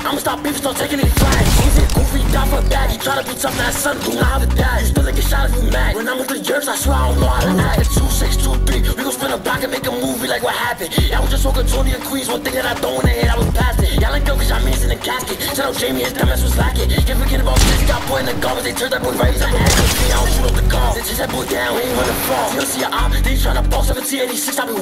I'ma stop beef, start taking these flags. Is it goofy, die for a bag. You try to be tough, that son, do not have a dad. You still like a shot if you mad. When I'm with the jerks, I swear I don't know how to mm. act. It's two, six, two, three. We gon' spin a block and make a movie like what happened. I was just walking Tony and Queens. One thing that I don't wanna hit, I was past it. Y'all like go cause y'all means in the casket. Shout out Jamie, his dumbass was lacking. Can't forget about this, got put in the garbage. They turned that boy right to ass. I don't shoot up the car. They chase that boy down, he ain't wanna fall. You don't see a op, they tryna ball 1786. I be